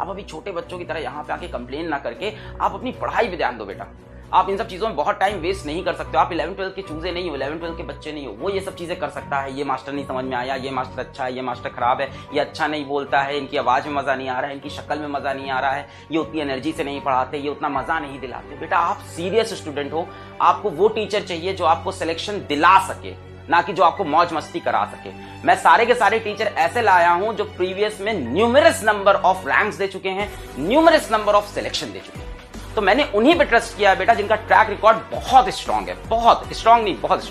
आप अभी छोटे बच्चों की तरह यहाँ पे आके कंप्लेन ना करके आप अपनी पढ़ाई पे ध्यान दो बेटा। आप इन सब चीज़ों में बहुत टाइम वेस्ट नहीं कर सकते हो। आप इलेवन ट्वेल्थ के चूजे नहीं हो इलेवन ट्वेल्थ के बच्चे नहीं हो। वो ये सब चीज़ें कर सकता है। ये मास्टर नहीं समझ में आया, ये मास्टर अच्छा है, ये मास्टर खराब है, ये अच्छा नहीं बोलता है, इनकी आवाज़ में मज़ा नहीं आ रहा है, इनकी शक्ल में मज़ा नहीं आ रहा है, ये उतनी एनर्जी से नहीं पढ़ाते, ये उतना मज़ा नहीं दिलाते। बेटा, आप सीरियस स्टूडेंट हो। आपको वो टीचर चाहिए जो आपको सिलेक्शन दिला सके। ना कि जो आपको मौज मस्ती करा सके। मैं सारे के सारे टीचर ऐसे लाया हूँ जो प्रीवियस में न्यूमरस नंबर ऑफ़ रैंक्स दे चुके हैं न्यूमरस नंबर ऑफ़ सिलेक्शन दे चुके हैं। तो मैंने उन्हीं पे ट्रस्ट किया बेटा जिनका ट्रैक रिकॉर्ड बहुत स्ट्रांग है, बहुत स्ट्रांग नहीं, बहुत